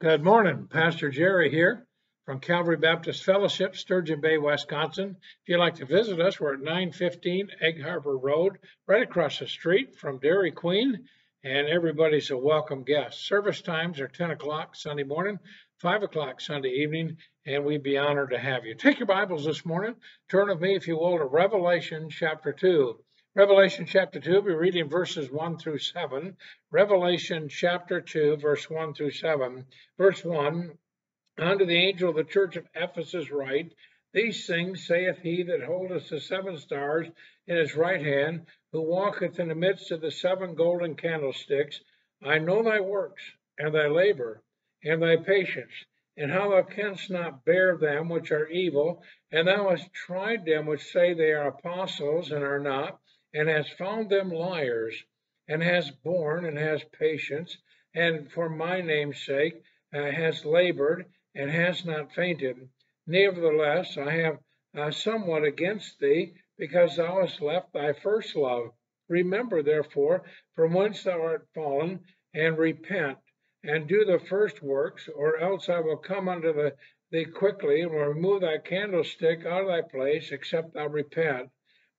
Good morning. Pastor Jerry here from Calvary Baptist Fellowship, Sturgeon Bay, Wisconsin. If you'd like to visit us, we're at 915 Egg Harbor Road, right across the street from Dairy Queen, and everybody's a welcome guest. Service times are 10 o'clock Sunday morning, 5 o'clock Sunday evening, and we'd be honored to have you. Take your Bibles this morning, turn with me, if you will, to Revelation chapter 2. Revelation chapter 2, we're reading verses 1 through 7. Revelation chapter 2, verse 1 through 7. Verse 1 Unto the angel of the church of Ephesus write, These things saith he that holdeth the seven stars in his right hand, who walketh in the midst of the seven golden candlesticks. I know thy works, and thy labor, and thy patience, and how thou canst not bear them which are evil, and thou hast tried them which say they are apostles and are not and has found them liars, and has borne and has patience, and for my name's sake uh, has labored and has not fainted. Nevertheless, I have uh, somewhat against thee, because thou hast left thy first love. Remember, therefore, from whence thou art fallen, and repent, and do the first works, or else I will come unto the, thee quickly, and will remove thy candlestick out of thy place, except thou repent.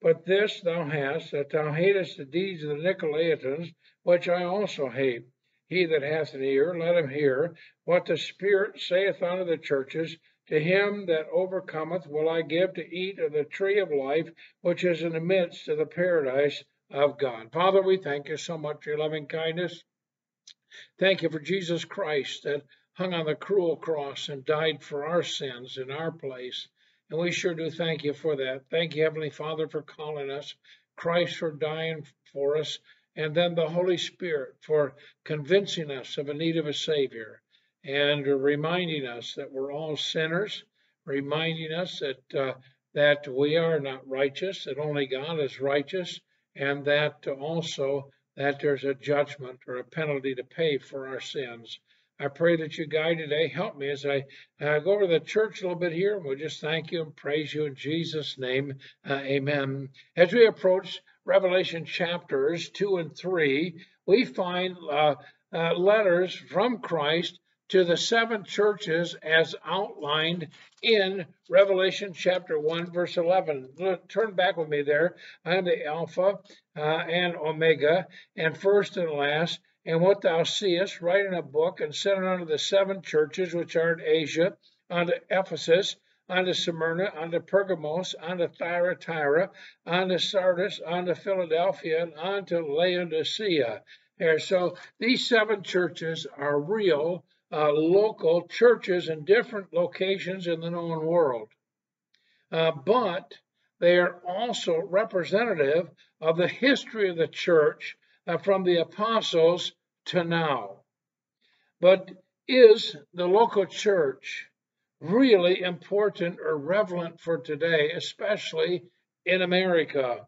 But this thou hast, that thou hatest the deeds of the Nicolaitans, which I also hate. He that hath an ear, let him hear what the Spirit saith unto the churches. To him that overcometh will I give to eat of the tree of life, which is in the midst of the paradise of God. Father, we thank you so much for your loving kindness. Thank you for Jesus Christ that hung on the cruel cross and died for our sins in our place. And we sure do thank you for that. Thank you, Heavenly Father, for calling us, Christ for dying for us, and then the Holy Spirit for convincing us of a need of a Savior. And reminding us that we're all sinners, reminding us that uh, that we are not righteous, that only God is righteous, and that also that there's a judgment or a penalty to pay for our sins. I pray that you guide today. Help me as I uh, go over the church a little bit here. And we'll just thank you and praise you in Jesus' name. Uh, amen. As we approach Revelation chapters 2 and 3, we find uh, uh letters from Christ to the seven churches as outlined in Revelation chapter 1, verse 11. Turn back with me there. I'm the Alpha uh, and Omega, and first and last and what thou seest, write in a book, and send it unto the seven churches which are in Asia, unto Ephesus, unto Smyrna, unto Pergamos, unto Thyatira, unto Sardis, unto Philadelphia, and unto Laodicea. Here, so these seven churches are real uh, local churches in different locations in the known world. Uh, but they are also representative of the history of the church uh, from the apostles to now. But is the local church really important or relevant for today, especially in America?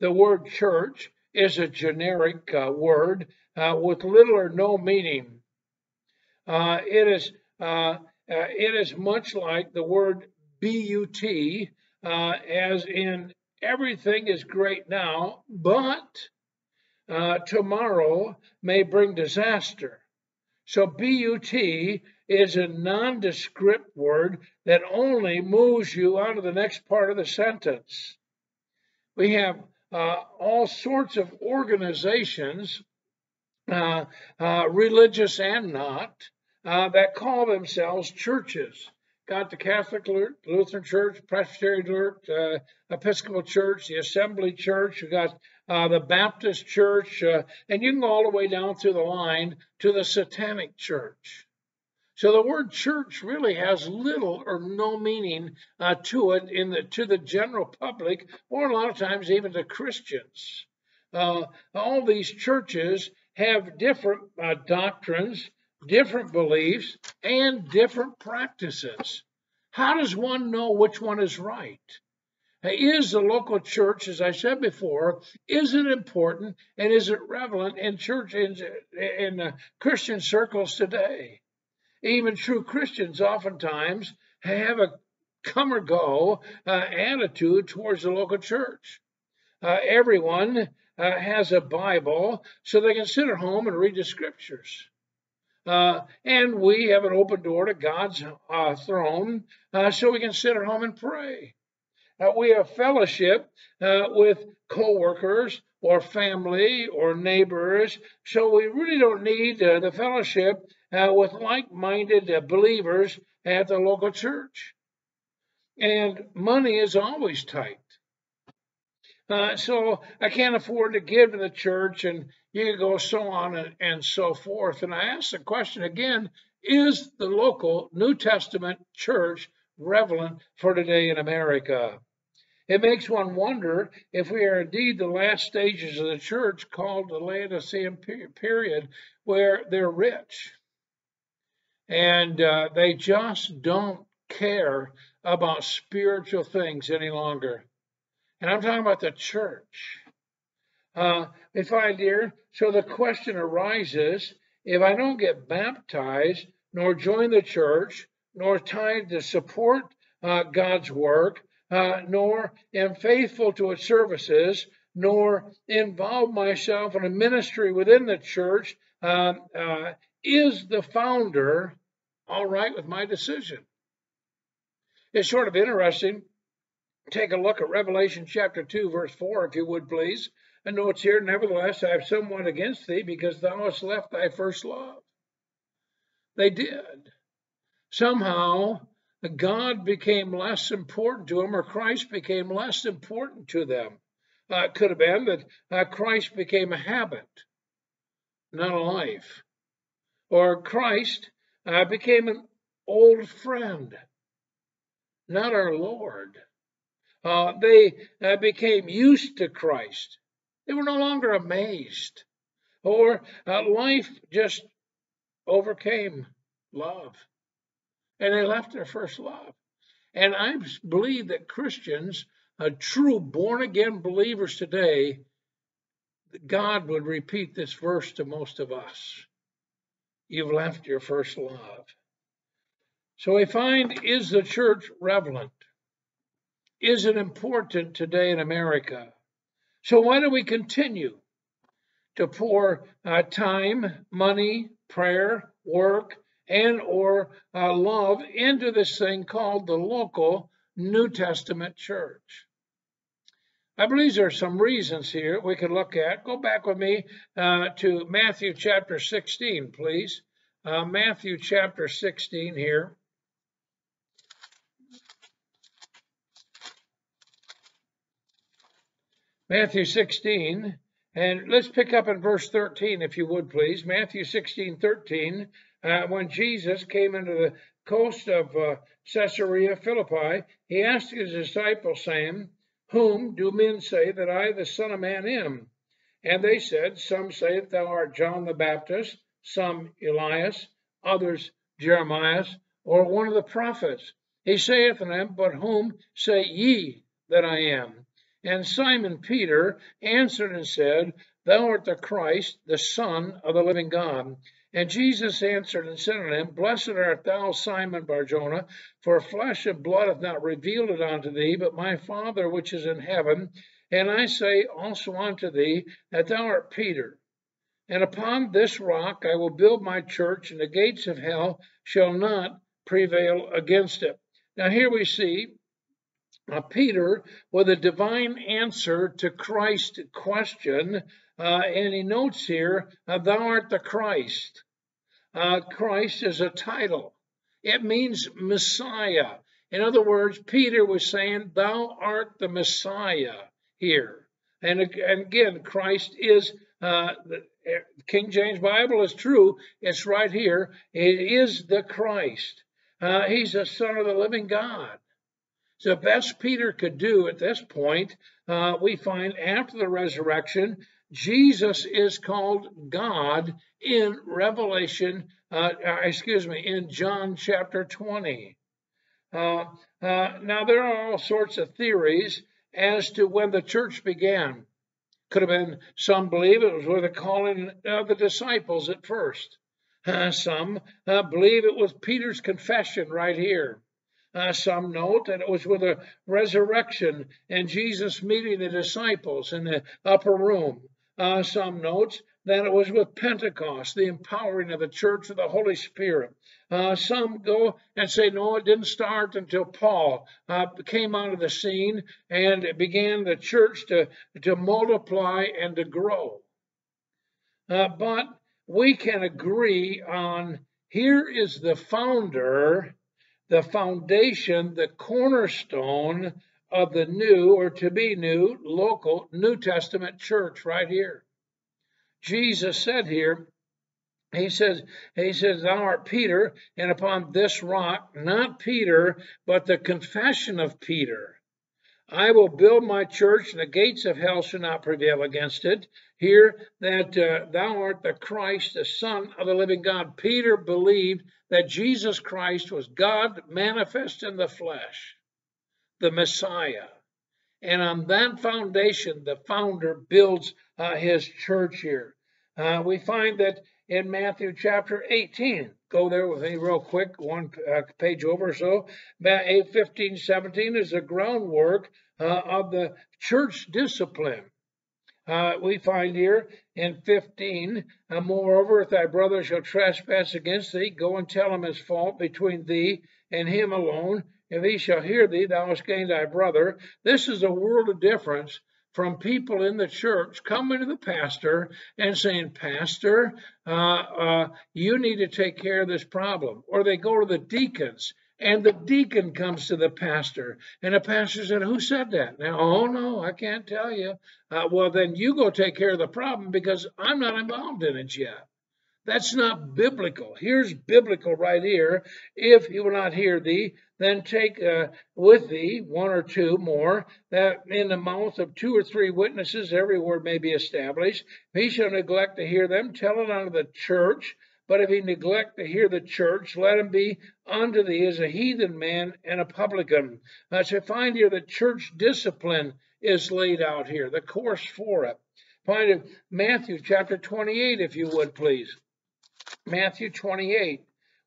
The word church is a generic uh, word uh, with little or no meaning. Uh, it is uh, uh, it is much like the word but, uh, as in everything is great now, but uh, tomorrow may bring disaster. So BUT is a nondescript word that only moves you on to the next part of the sentence. We have uh, all sorts of organizations, uh, uh, religious and not, uh, that call themselves churches. Got the Catholic Lutheran Church, Presbyterian Church, uh, Episcopal Church, the Assembly Church. You got uh, the Baptist Church, uh, and you can go all the way down through the line to the Satanic Church. So the word church really has little or no meaning uh, to it in the to the general public, or a lot of times even to Christians. Uh, all these churches have different uh, doctrines different beliefs, and different practices. How does one know which one is right? Is the local church, as I said before, is it important and is it relevant in church in, in uh, Christian circles today? Even true Christians oftentimes have a come or go uh, attitude towards the local church. Uh, everyone uh, has a Bible so they can sit at home and read the scriptures. Uh, and we have an open door to God's uh, throne uh, so we can sit at home and pray. Uh, we have fellowship uh, with coworkers or family or neighbors, so we really don't need uh, the fellowship with like minded believers at the local church. And money is always tight. Uh, so I can't afford to give to the church, and you go so on and, and so forth. And I ask the question again is the local New Testament church relevant for today in America? It makes one wonder if we are indeed the last stages of the church called the Laodicean period, where they're rich and uh, they just don't care about spiritual things any longer. And I'm talking about the church. Uh, we find here, so the question arises if I don't get baptized, nor join the church, nor tied to support uh, God's work, uh, nor am faithful to its services, nor involve myself in a ministry within the church, uh, uh is the founder all right with my decision? It's sort of interesting Take a look at Revelation chapter 2, verse 4, if you would please. And notes here, nevertheless, I have somewhat against thee, because thou hast left thy first love. They did. Somehow, God became less important to them, or Christ became less important to them. Uh, it could have been that uh, Christ became a habit, not a life. Or Christ uh, became an old friend, not our Lord. Uh, they uh, became used to Christ. They were no longer amazed. Or uh, life just overcame love. And they left their first love. And I believe that Christians, uh, true born again believers today, God would repeat this verse to most of us. You've left your first love. So we find is the church relevant? is it important today in America? So why don't we continue to pour uh, time, money, prayer, work, and or uh, love into this thing called the local New Testament church? I believe there are some reasons here we could look at. Go back with me uh, to Matthew chapter 16, please. Uh, Matthew chapter 16 here. Matthew 16, and let's pick up in verse 13, if you would please. Matthew 16, 13. Uh, when Jesus came into the coast of uh, Caesarea Philippi, he asked his disciples, saying, Whom do men say that I, the Son of Man, am? And they said, Some say that thou art John the Baptist, some Elias, others Jeremiah, or one of the prophets. He saith unto them, But whom say ye that I am? And Simon Peter answered and said, Thou art the Christ, the Son of the living God. And Jesus answered and said unto him, Blessed art thou, Simon Barjona, for flesh and blood hath not revealed it unto thee, but my Father which is in heaven. And I say also unto thee that thou art Peter. And upon this rock I will build my church, and the gates of hell shall not prevail against it. Now here we see uh, Peter with a divine answer to Christ's question, uh, and he notes here, uh, Thou art the Christ. Uh, Christ is a title, it means Messiah. In other words, Peter was saying, Thou art the Messiah here. And, and again, Christ is uh, the King James Bible is true. It's right here. It is the Christ. Uh, he's the Son of the living God the best Peter could do at this point, uh, we find after the resurrection, Jesus is called God in Revelation, uh, uh, excuse me, in John chapter 20. Uh, uh, now, there are all sorts of theories as to when the church began. Could have been, some believe it was with the calling of the disciples at first. Uh, some believe it was Peter's confession right here. Uh, some note that it was with the resurrection and Jesus meeting the disciples in the upper room. Uh, some notes that it was with Pentecost, the empowering of the church of the Holy Spirit. Uh, some go and say, no, it didn't start until Paul uh, came onto the scene and began the church to, to multiply and to grow. Uh, but we can agree on here is the founder, the foundation, the cornerstone of the new or to be new local New Testament church right here. Jesus said here, he says, he says, Thou art Peter, and upon this rock, not Peter, but the confession of Peter. I will build my church, and the gates of hell shall not prevail against it. Here, that uh, thou art the Christ, the Son of the living God. Peter believed that Jesus Christ was God manifest in the flesh the Messiah. And on that foundation, the founder builds uh, his church here. Uh, we find that in Matthew chapter 18. Go there with me real quick, one uh, page over or so. 8, 15, 17 is the groundwork uh, of the church discipline. Uh, we find here in 15, uh, moreover, if thy brother shall trespass against thee, go and tell him his fault between thee and him alone. If he shall hear thee, thou hast gained thy brother. This is a world of difference from people in the church coming to the pastor and saying, Pastor, uh, uh, you need to take care of this problem. Or they go to the deacons and the deacon comes to the pastor and the pastor said, Who said that? Now, oh no, I can't tell you. Uh, well, then you go take care of the problem because I'm not involved in it yet. That's not biblical. Here's biblical right here. If he will not hear thee, then take uh, with thee one or two more, that in the mouth of two or three witnesses every word may be established. If he shall neglect to hear them, tell it unto the church. But if he neglect to hear the church, let him be unto thee as a heathen man and a publican. Uh, so find here the church discipline is laid out here, the course for it. Find in Matthew chapter 28, if you would, please. Matthew 28,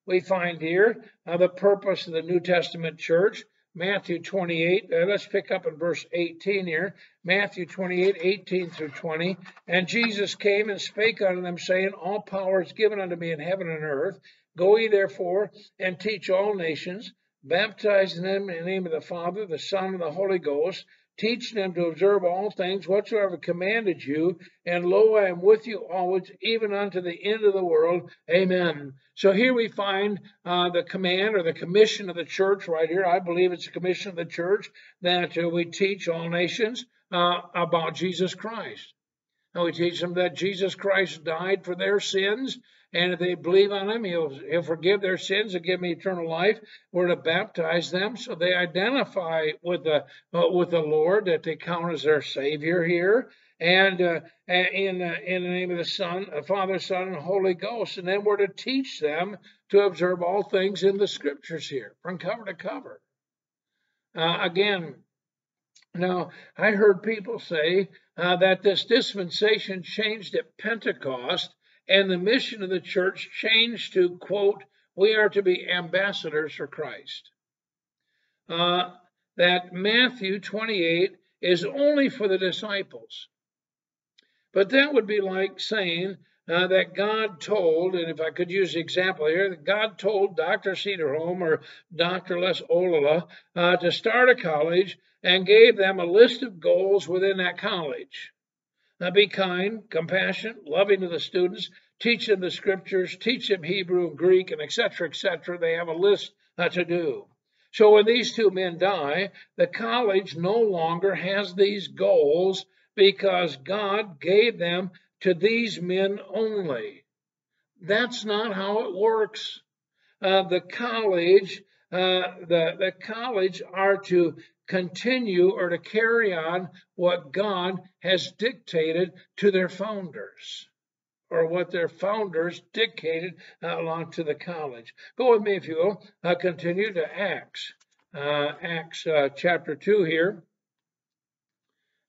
we find here uh, the purpose of the New Testament church. Matthew 28, uh, let's pick up in verse 18 here. Matthew 28, 18 through 20. And Jesus came and spake unto them, saying, All power is given unto me in heaven and earth. Go ye therefore and teach all nations, baptizing them in the name of the Father, the Son, and the Holy Ghost, teaching them to observe all things whatsoever commanded you. And lo, I am with you always, even unto the end of the world. Amen. So here we find uh, the command or the commission of the church right here. I believe it's a commission of the church that uh, we teach all nations uh, about Jesus Christ. And we teach them that Jesus Christ died for their sins and if they believe on him, he'll, he'll forgive their sins and give them eternal life. We're to baptize them so they identify with the uh, with the Lord that they count as their Savior here, and uh, in uh, in the name of the Son, uh, Father, Son, and Holy Ghost. And then we're to teach them to observe all things in the Scriptures here, from cover to cover. Uh, again, now I heard people say uh, that this dispensation changed at Pentecost and the mission of the church changed to, quote, we are to be ambassadors for Christ. Uh, that Matthew 28 is only for the disciples. But that would be like saying uh, that God told, and if I could use the example here, that God told Dr. Cedarholm or Dr. Les Ollila uh, to start a college and gave them a list of goals within that college. Now be kind, compassionate, loving to the students, teach them the scriptures, teach them Hebrew and Greek, and etc., etc. They have a list uh, to do. So when these two men die, the college no longer has these goals because God gave them to these men only. That's not how it works. Uh, the college, uh, the, the college are to continue or to carry on what God has dictated to their founders or what their founders dictated uh, along to the college. Go with me, if you will. Uh, continue to Acts. Uh, Acts uh, chapter 2 here.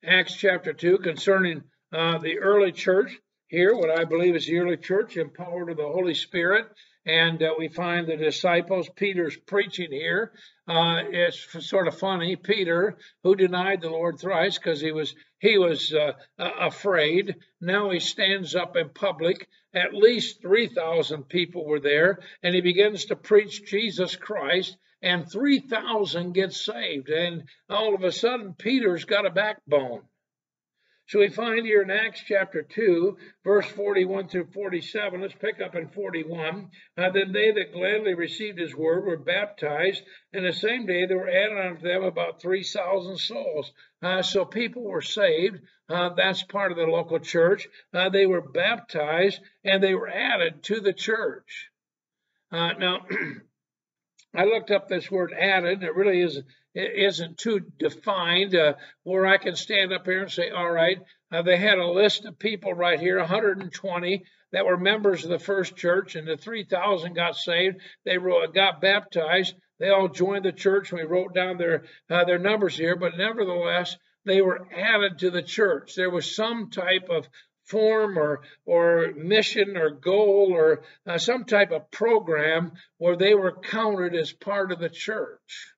Acts chapter 2 concerning uh, the early church here, what I believe is the early church, empowered of the Holy Spirit and uh, we find the disciples. Peter's preaching here. Uh, it's sort of funny. Peter, who denied the Lord thrice because he was he was uh, afraid, now he stands up in public. At least three thousand people were there, and he begins to preach Jesus Christ. And 3,000 get saved. And all of a sudden, Peter's got a backbone. So we find here in Acts chapter 2, verse 41 through 47, let's pick up in 41. Uh, then they that gladly received his word were baptized, and the same day there were added unto them about 3,000 souls. Uh, so people were saved. Uh, that's part of the local church. Uh, they were baptized, and they were added to the church. Uh, now, I looked up this word added. It really it isn't too defined uh, where I can stand up here and say, all right, uh, they had a list of people right here, 120 that were members of the first church, and the 3,000 got saved. They wrote, got baptized. They all joined the church. We wrote down their uh, their numbers here, but nevertheless, they were added to the church. There was some type of form or or mission or goal or uh, some type of program where they were counted as part of the church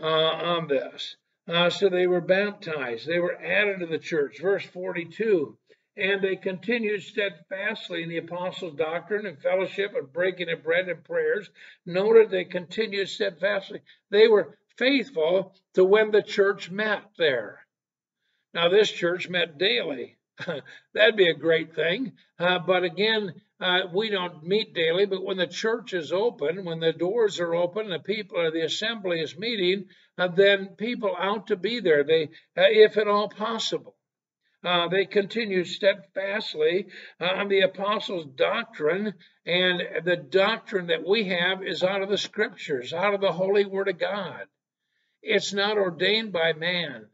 uh, on this. Uh, so they were baptized. They were added to the church. Verse 42. And they continued steadfastly in the apostles' doctrine and fellowship and breaking of bread and prayers. Noted they continued steadfastly. They were faithful to when the church met there. Now, this church met daily. That'd be a great thing. Uh, but again, uh, we don't meet daily, but when the church is open, when the doors are open, the people or the assembly is meeting, uh, then people ought to be there. They, uh, if at all possible. Uh, they continue steadfastly on the apostles' doctrine, and the doctrine that we have is out of the scriptures, out of the holy word of God. It's not ordained by man.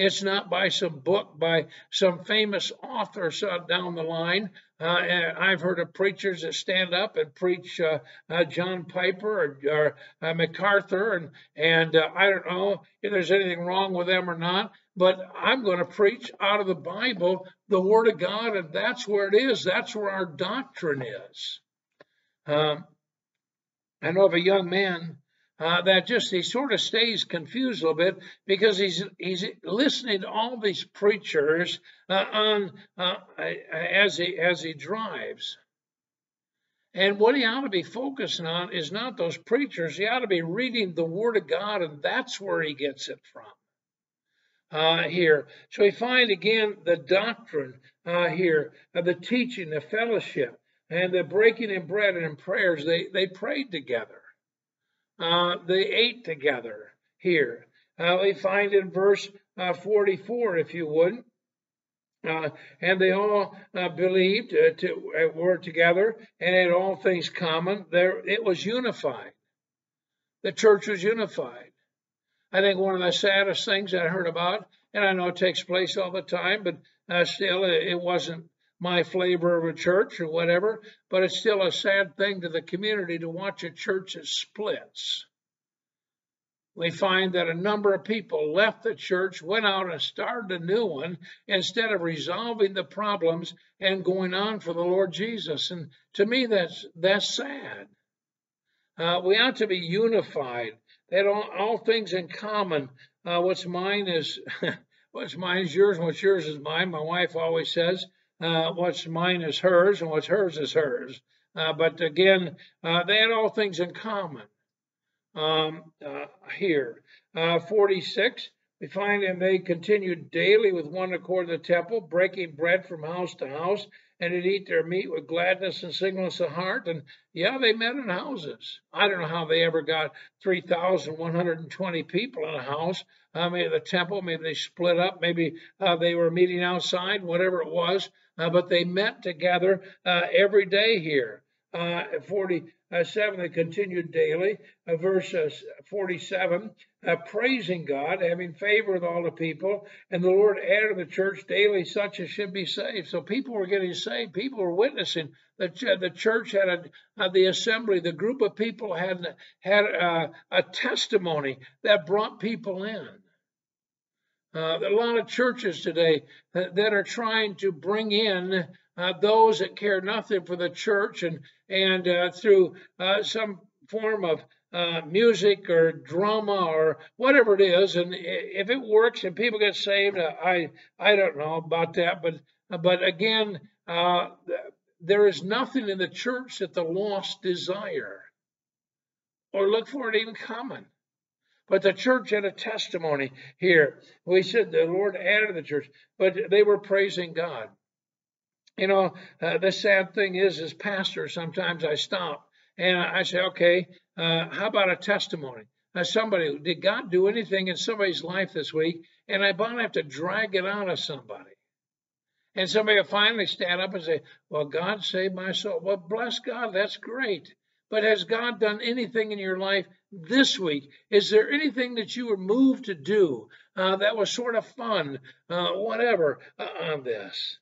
It's not by some book by some famous author down the line. Uh, I've heard of preachers that stand up and preach uh, uh, John Piper or, or uh, MacArthur, and and uh, I don't know if there's anything wrong with them or not. But I'm going to preach out of the Bible, the Word of God, and that's where it is. That's where our doctrine is. Um, I know of a young man uh, that just he sort of stays confused a little bit because he's he's listening to all these preachers uh, on uh, as he as he drives. And what he ought to be focusing on is not those preachers. He ought to be reading the Word of God, and that's where he gets it from. Uh, here. So we find again the doctrine uh, here, the teaching, the fellowship, and the breaking in bread and prayers. They they prayed together. Uh, they ate together here. Uh, we find in verse uh, 44, if you would. Uh, and they all uh, believed uh, to were together and had all things common. There, it was unified. The church was unified. I think one of the saddest things I heard about, and I know it takes place all the time, but still, it, it wasn't my flavor of a church or whatever, but it's still a sad thing to the community to watch a church that splits. We find that a number of people left the church, went out and started a new one instead of resolving the problems and going on for the Lord Jesus. And to me, that's that's sad. Uh, we ought to be unified. Had all, all things in common. Uh, what's mine is what's mine is yours, and what's yours is mine. My wife always says uh, what's mine is hers, and what's hers is hers. Uh, but again, uh, they had all things in common. Um, uh, here, uh, 46, we find and they continued daily with one accord in the temple, breaking bread from house to house, and did eat their meat with gladness and singleness of heart. And yeah, they met in houses. I don't know how they ever got 3,120 people in a house. Uh, maybe the temple, maybe they split up, maybe uh, they were meeting outside, whatever it was but they met together uh, every day here. Uh, 47, they continued daily. Uh, verse uh, 47, uh, praising God, having favor with all the people, and the Lord added to the church daily such as should be saved. So people were getting saved. People were witnessing. The, the church had a, the assembly, the group of people had, had a testimony that brought people in. Uh, a lot of churches today that, that, are trying to bring in uh, those that care nothing for the church and and uh, through uh, some form of uh, music or drama or whatever it is, and if it works and people get saved, uh, I I don't know about that, but but again, there is nothing in the church that the lost desire or look for it even coming. But the church had a testimony here. We said the Lord added the church, but they were praising God. You know, uh, the sad thing is, as pastor, sometimes I stop and I say, okay, uh, how about a testimony? Uh, somebody, did God do anything in somebody's life this week? And I about have to drag it out of somebody. And somebody will finally stand up and say, well, God saved my soul. Well, bless God, that's great. But has God done anything in your life this week? Is there anything that you were moved to do uh, that was sort of fun, uh, whatever, uh, on this?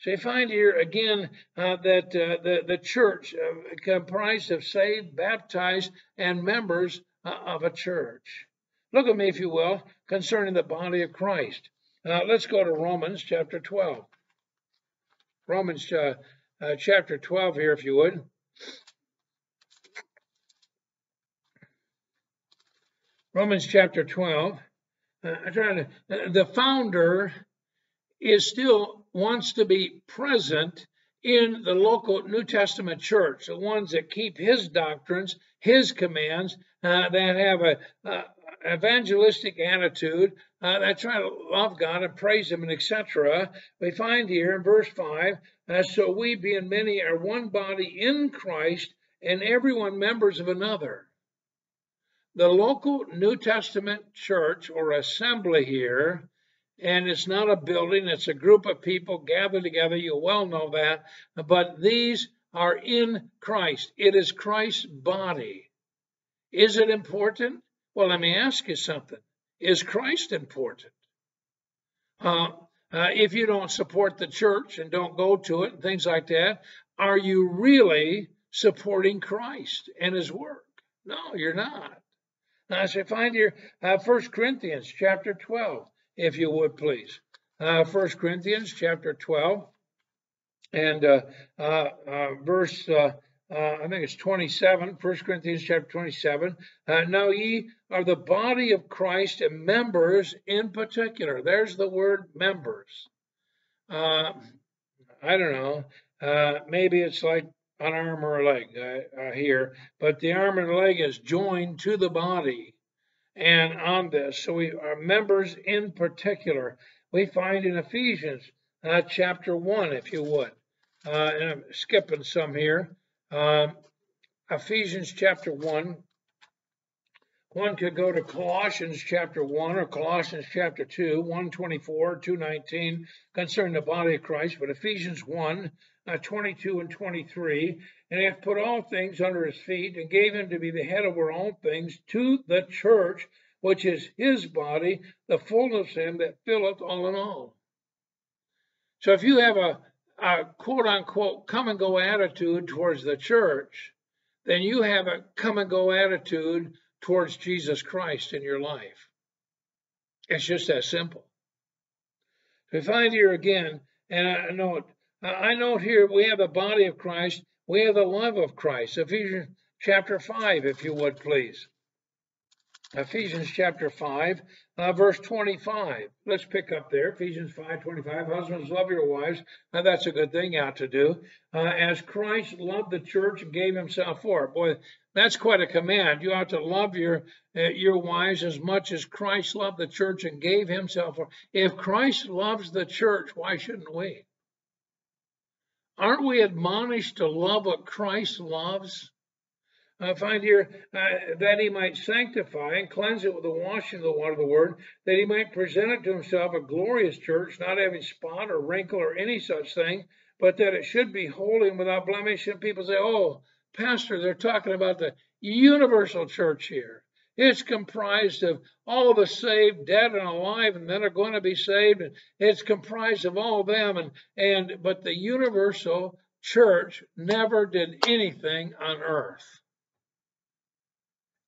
So you find here again uh, that uh, the, the church uh, comprised of saved, baptized, and members of a church. Look at me, if you will, concerning the body of Christ. Let's go to Romans chapter 12. Romans chapter 12 here, if you would. Romans chapter 12. I'm trying to, the founder is still wants to be present in the local New Testament church, the ones that keep his doctrines, his commands, uh, that have a uh, evangelistic attitude, uh, that try to love God and praise Him, and etc. We find here in verse five, uh, so we, being many, are one body in Christ, and everyone members of another. The local New Testament church or assembly here and it's not a building, it's a group of people gathered together. You well know that. But these are in Christ. It is Christ's body. Is it important? Well, let me ask you something. Is Christ important? Uh, uh, if you don't support the church and don't go to it and things like that, are you really supporting Christ and his work? No, you're not. Now, as I find here, uh, 1 Corinthians chapter 12 if you would please. Uh, 1 Corinthians chapter 12 and uh, uh, uh verse, uh, uh, I think it's 27, 1 Corinthians chapter 27. now ye are the body of Christ and members in particular. There's the word members. I don't know. maybe it's like an arm or a leg here, but the arm and leg is joined to the body and on this. So we are members in particular. We find in Ephesians uh, chapter 1, if you would. Uh, and I'm skipping some here. Um, Ephesians chapter 1. One could go to Colossians chapter 1 or Colossians chapter 2, 124, 219, concerning the body of Christ, but Ephesians 1, uh, 22 and 23, and he hath put all things under his feet, and gave him to be the head over all things to the church, which is his body, the fullness of him that filleth all in all. So if you have a, a quote unquote come and go attitude towards the church, then you have a come and go attitude towards Jesus Christ in your life. It's just that simple. We find here again, and I know I note here we have the body of Christ, we have the love of Christ. Ephesians chapter 5, if you would please. Ephesians chapter 5, uh, verse 25. Let's pick up there. Ephesians 5 25. Husbands, love your wives. That's a good thing out to do. Uh, as Christ loved the church and gave himself for it. Boy, that's quite a command. You ought to love your, uh, your wives as much as Christ loved the church and gave himself for If Christ loves the church, why shouldn't we? Aren't we admonished to love what Christ loves? I find here uh, that he might sanctify and cleanse it with the washing of the water of the word, that he might present it to himself a glorious church, not having spot or wrinkle or any such thing, but that it should be holy and without blemish. And people say, oh, Pastor, they're talking about the universal church here. It's comprised of all the saved, dead and alive, and then are going to be saved. And it's comprised of all them. And, and but the universal church never did anything on earth.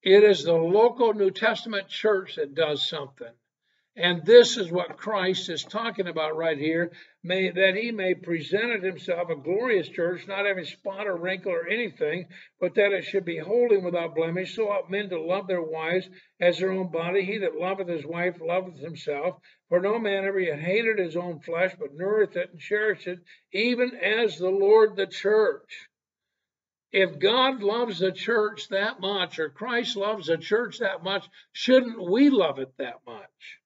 It is the local New Testament church that does something. And this is what Christ is talking about right here, may, that he may present himself a glorious church, not having spot or wrinkle or anything, but that it should be holy and without blemish. So ought men to love their wives as their own body. He that loveth his wife loveth himself. For no man ever yet hated his own flesh, but nourisheth it and cherisheth it, even as the Lord the church. If God loves the church that much, or Christ loves the church that much, shouldn't we love it that much?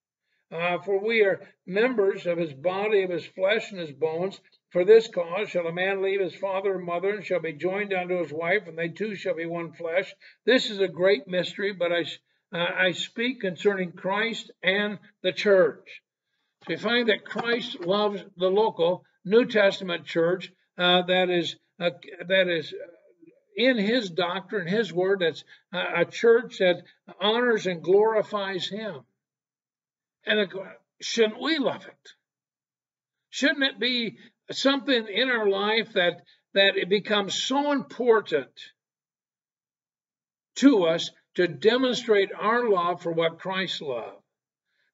Uh, for we are members of his body, of his flesh, and his bones. For this cause shall a man leave his father and mother, and shall be joined unto his wife, and they two shall be one flesh. This is a great mystery, but I, uh, I speak concerning Christ and the church. So we find that Christ loves the local New Testament church uh, that is uh, that is in his doctrine, his word, that's a church that honors and glorifies him. And shouldn't we love it? Shouldn't it be something in our life that that it becomes so important to us to demonstrate our love for what Christ loved?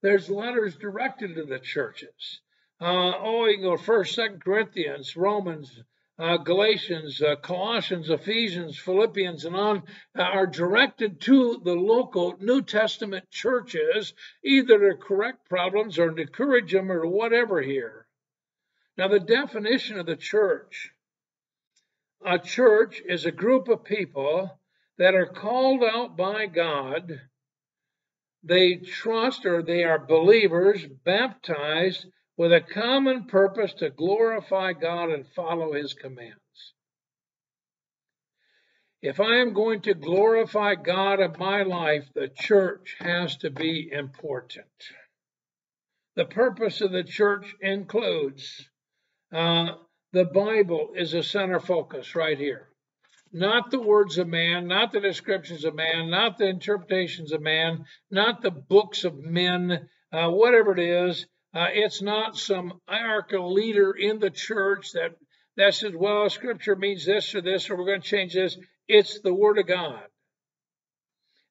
There's letters directed to the churches. Uh, oh, you can go First, Second Corinthians, Romans, uh, Galatians, uh, Colossians, Ephesians, Philippians, and on uh, are directed to the local New Testament churches, either to correct problems or to encourage them or whatever here. Now, the definition of the church a church is a group of people that are called out by God. They trust or they are believers, baptized, with a common purpose to glorify God and follow his commands. If I am going to glorify God in my life, the church has to be important. The purpose of the church includes uh, the Bible is a center focus right here. Not the words of man, not the descriptions of man, not the interpretations of man, not the books of men, uh, whatever it is. Uh, it's not some hierarchical leader in the church that that says, well, scripture means this or this, or we're going to change this. It's the word of God.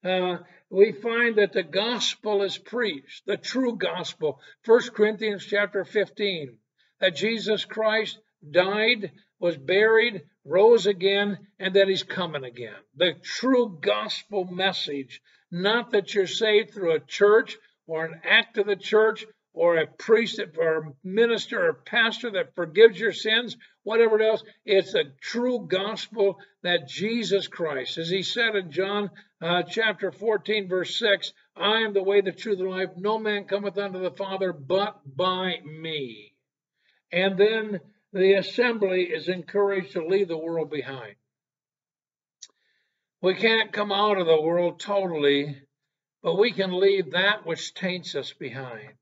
Uh, we find that the gospel is preached, the true gospel. 1 Corinthians chapter 15, that Jesus Christ died, was buried, rose again, and that he's coming again. The true gospel message, not that you're saved through a church or an act of the church or a priest or a minister or pastor that forgives your sins, whatever else. It's a true gospel that Jesus Christ, as he said in John uh, chapter 14, verse 6, I am the way, the truth, and life. No man cometh unto the Father but by me. And then the assembly is encouraged to leave the world behind. We can't come out of the world totally, but we can leave that which taints us behind.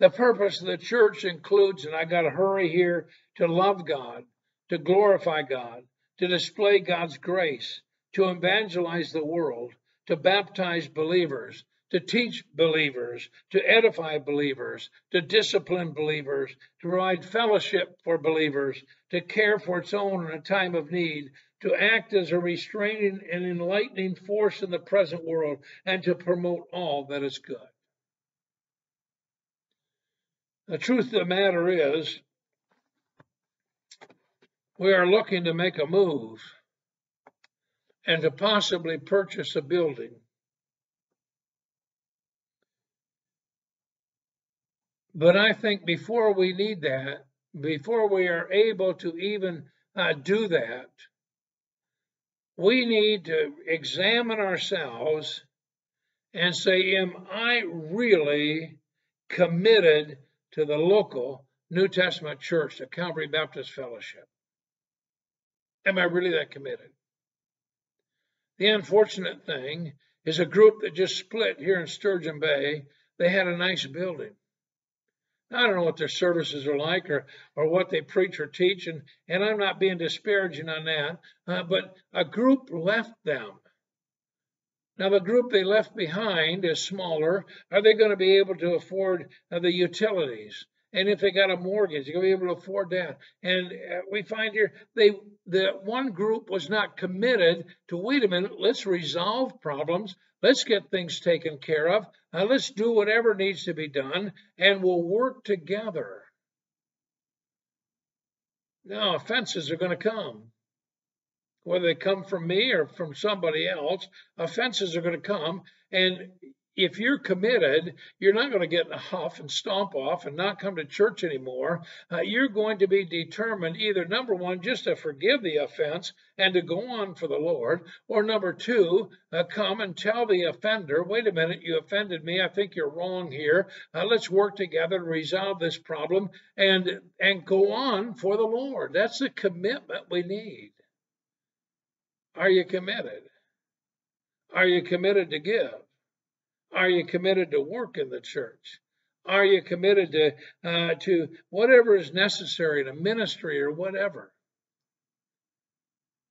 The purpose of the church includes, and I got to hurry here, to love God, to glorify God, to display God's grace, to evangelize the world, to baptize believers, to teach believers, to edify believers, to discipline believers, to provide fellowship for believers, to care for its own in a time of need, to act as a restraining and enlightening force in the present world, and to promote all that is good. The truth of the matter is, we are looking to make a move and to possibly purchase a building. But I think before we need that, before we are able to even uh, do that, we need to examine ourselves and say, Am I really committed to the local New Testament church, the Calvary Baptist Fellowship? Am I really that committed? The unfortunate thing is a group that just split here in Sturgeon Bay. They had a nice building. I don't know what their services are like or, or what they preach or teach, and, and I'm not being disparaging on that, uh, but a group left them now, the group they left behind is smaller. Are they going to be able to afford uh, the utilities? And if they got a mortgage, they're going to be able to afford that. And uh, we find here they the one group was not committed to wait a minute, let's resolve problems. Let's get things taken care of. Uh, let's do whatever needs to be done, and we'll work together. Now, offenses are going to come. Whether they come from me or from somebody else, offenses are going to come. And if you're committed, you're not going to get in a huff and stomp off and not come to church anymore. Uh, you're going to be determined either number one, just to forgive the offense and to go on for the Lord, or number two, uh, come and tell the offender, wait a minute, you offended me. I think you're wrong here. Uh, let's work together to resolve this problem and and go on for the Lord. That's the commitment we need. Are you committed? Are you committed to give? Are you committed to work in the church? Are you committed to uh, to whatever is necessary to ministry or whatever?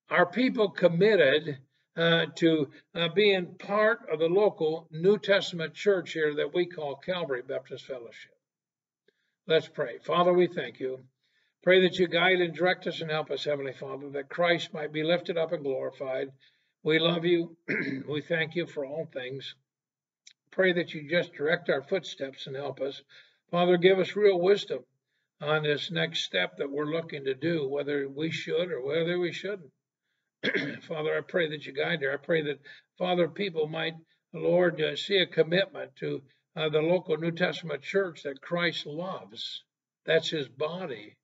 Are people committed uh, to uh, being part of the local New Testament church here that we call Calvary Baptist Fellowship? Let's pray. Father, we thank you. Pray that you guide and direct us and help us, Heavenly Father, that Christ might be lifted up and glorified. We love you. we thank you for all things pray that you just direct our footsteps and help us. Father, give us real wisdom on this next step that we're looking to do, whether we should or whether we shouldn't. Father, I pray that you guide her. I pray that, Father, people might, Lord, uh, see a commitment to uh, the local New Testament church that Christ loves. That's his body.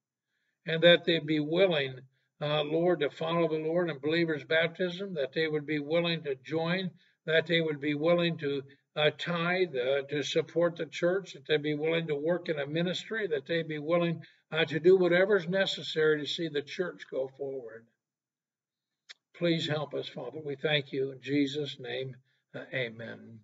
And that they be willing, uh, Lord, to follow the Lord in believers' baptism, that they would be willing to join, that they would be willing to uh, tithe uh, to support the church, that they be willing to work in a ministry, that they be willing uh, to do whatever is necessary to see the church go forward. Please help us, Father. We thank you in Jesus' name. Uh, amen.